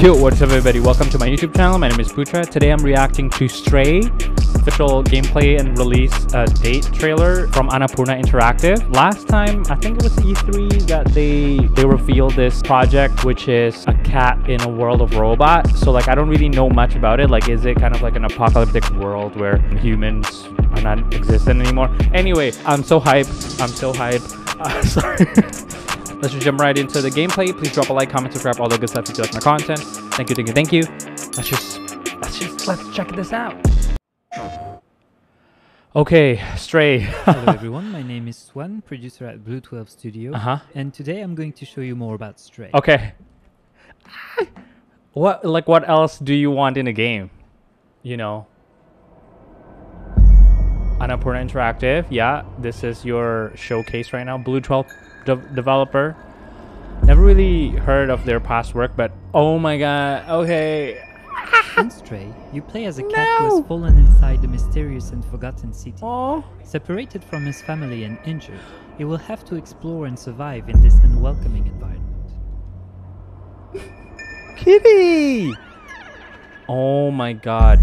Yo, what's up everybody? Welcome to my YouTube channel. My name is Putra. Today I'm reacting to Stray, official gameplay and release uh, date trailer from Annapurna Interactive. Last time, I think it was E3 that they they revealed this project, which is a cat in a world of robots. So like, I don't really know much about it. Like, is it kind of like an apocalyptic world where humans are not existent anymore? Anyway, I'm so hyped. I'm so hyped. Uh, sorry. Let's just jump right into the gameplay. Please drop a like, comment, subscribe, all the good stuff if you like my content. Thank you, thank you, thank you. Let's just, let's just, let's check this out. Okay, Stray. Hello everyone, my name is Swann, producer at Blue 12 Studio, Uh-huh. and today I'm going to show you more about Stray. Okay. What, like, what else do you want in a game? You know? Annapurna Interactive, yeah, this is your showcase right now. Blue 12 de- developer. Never really heard of their past work, but oh my god, okay. In Stray, you play as a cat who has fallen inside the mysterious and forgotten city. Oh. Separated from his family and injured, he will have to explore and survive in this unwelcoming environment. Kitty! Oh my god.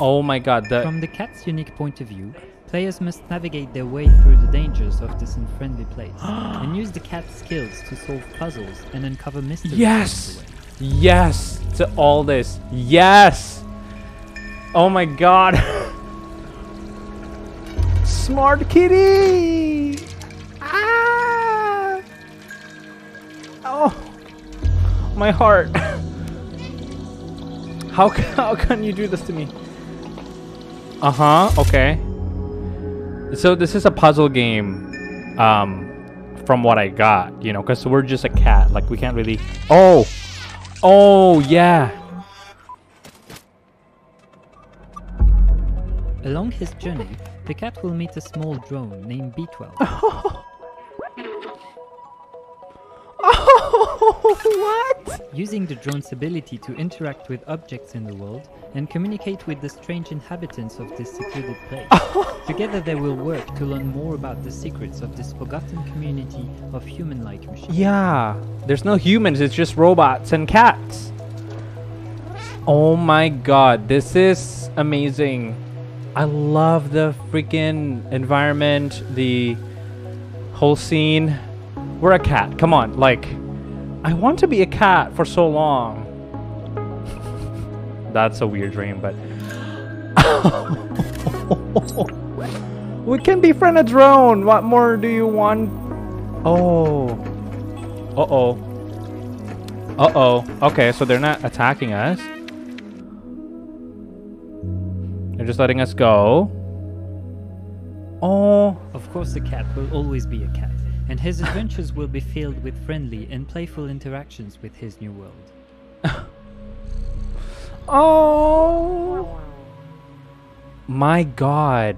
Oh my god, the From the cat's unique point of view, players must navigate their way through the dangers of this unfriendly place, and use the cat's skills to solve puzzles and uncover mysteries Yes! Yes to all this. Yes! Oh my god. Smart kitty! Ah! Oh! My heart. How, how can you do this to me? Uh huh, okay. So this is a puzzle game, um, from what I got, you know, because we're just a cat. Like, we can't really. Oh! Oh, yeah. Along his journey, the cat will meet a small drone named B12. what? Using the drone's ability to interact with objects in the world and communicate with the strange inhabitants of this secluded place. Together they will work to learn more about the secrets of this forgotten community of human-like machines. Yeah. There's no humans, it's just robots and cats. Oh my god, this is amazing. I love the freaking environment, the whole scene. We're a cat. Come on, like I want to be a cat for so long. That's a weird dream, but we can befriend a drone. What more do you want? Oh. Uh-oh. Uh-oh. Okay, so they're not attacking us. They're just letting us go. Oh. Of course the cat will always be a cat, and his adventures will be filled with friendly and playful interactions with his new world. Oh. My god.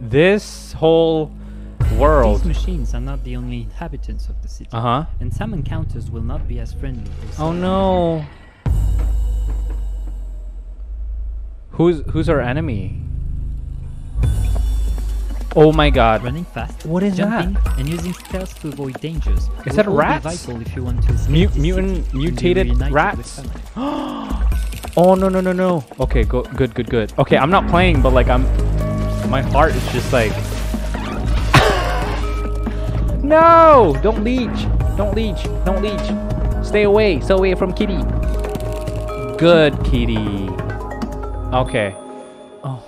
This whole world. These machines are not the only inhabitants of the city, Uh-huh. and some encounters will not be as friendly or Oh no. Who's who's our enemy? Oh my god. Running fast, What is jumping, and using stealth to avoid dangers. Is that rats? vital if you want to escape mutant- mutated rats? Oh no no no no. Okay, go good good good. Okay, I'm not playing, but like I'm my heart is just like No! Don't leech! Don't leech! Don't leech! Stay away! Stay away from kitty! Good kitty. Okay. Oh.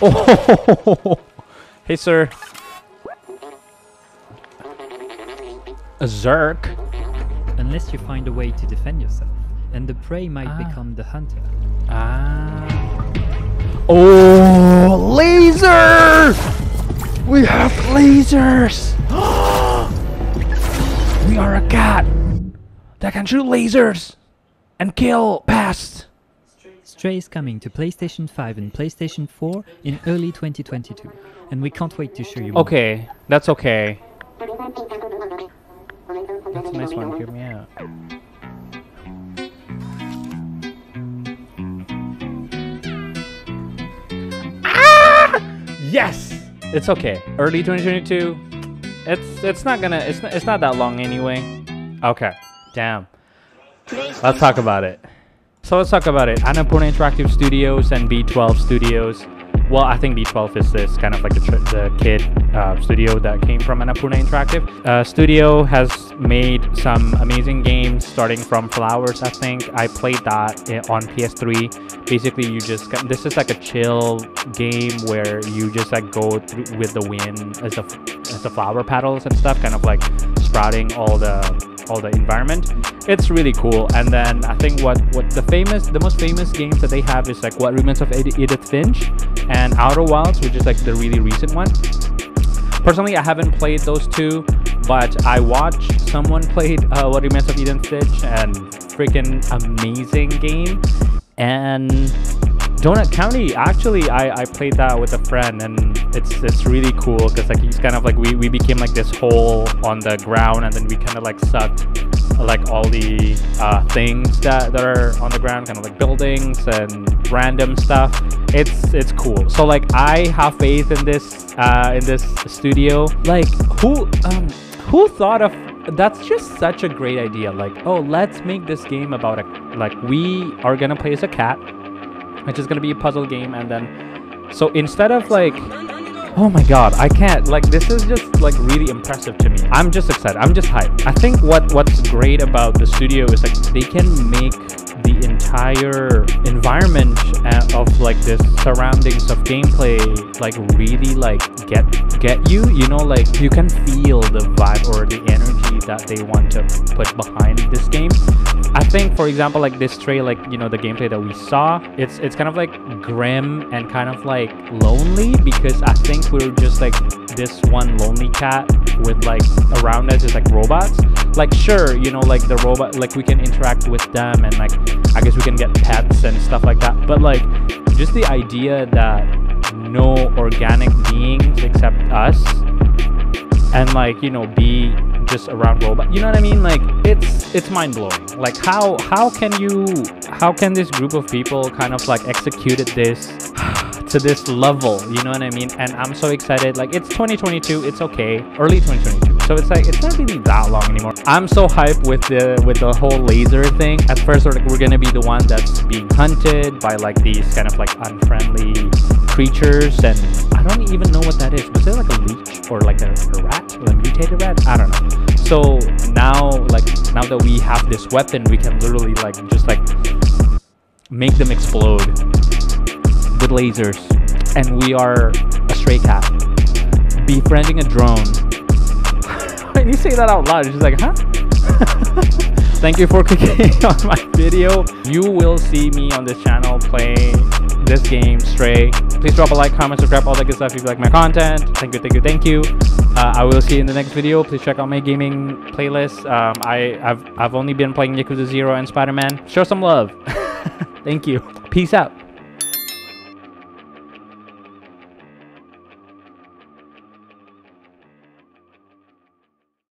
Oh Hey sir. A Zerk? Unless you find a way to defend yourself, and the prey might Ah. become the hunter. Ah. Oh, laser! We have lasers! we are a cat that can shoot lasers and kill pests. Stray is coming to PlayStation 5 and PlayStation 4 in early 2022, and we can't wait to show you more. Okay, that's okay. That's a nice one. Hear me out. Ah! Yes! It's okay. Early 2022. It's it's not gonna it's not, it's not that long anyway. Okay, damn. Let's talk about it. So let's talk about it. Annapurna Interactive Studios and B12 Studios. Well, I think B12 is this kind of like the, the kid uh, studio that came from Annapurna Interactive. Uh, studio has made some amazing games, starting from Flowers. I think I played that on PS3. Basically, you just this is like a chill game where you just like go through with the wind as the as the flower petals and stuff, kind of like sprouting all the all the environment. It's really cool. And then I think what what the famous the most famous games that they have is like What Remains of Edith Finch and Outer Wilds, which is like the really recent one. Personally, I haven't played those two, but I watched someone played uh, What Remains of Edith Finch and freaking amazing game. And Donut County, actually, I, I played that with a friend, and it's it's really cool because like he's kind of like we, we became like this hole on the ground, and then we kind of like sucked like all the uh, things that, that are on the ground, kind of like buildings and random stuff. It's it's cool. So like I have faith in this uh, in this studio. Like who um who thought of that's just such a great idea. Like oh let's make this game about a like we are gonna play as a cat which is gonna be a puzzle game and then so instead of like oh my god i can't like this is just like really impressive to me. I'm just excited. I'm just hyped. I think what what's great about the studio is like they can make the entire environment uh, of like this surroundings of gameplay like really like get get you you know like you can feel the vibe or the energy that they want to put behind this game I think, for example, like this Stray, like you know, the gameplay that we saw, it's it's kind of like grim and kind of like lonely because I think we're just like this one lonely cat with like around us is like robots. Like sure, you know, like the robot, like we can interact with them and like I guess we can get pets and stuff like that. But like just the idea that no organic beings except us and like you know be just around robot. You know what i mean? Like it's it's mind-blowing. Like how how can you how can this group of people kind of like executed this to this level? You know what i mean? And i'm so excited. Like it's 2022 it's okay. Early 2022 so it's like it's not really that long anymore. I'm so hyped with the with the whole laser thing. At first we're, we're gonna be the one that's being hunted by like these kind of like unfriendly creatures. And i don't even know what that is. Was it like a leech or like a, a i don't know. So now like now that we have this weapon we can literally like just like make them explode with lasers. And we are a stray cat befriending a drone. When you say that out loud it's just like huh? Thank you for clicking on my video. You will see me on this channel playing this game stray. Please drop a like comment subscribe all that good stuff. If you like my content thank you thank you thank you uh, i will see you in the next video. Please check out my gaming playlist. Um, I, I've, I've only been playing yakuza 0 and spider-man. Show some love. Thank you. Peace out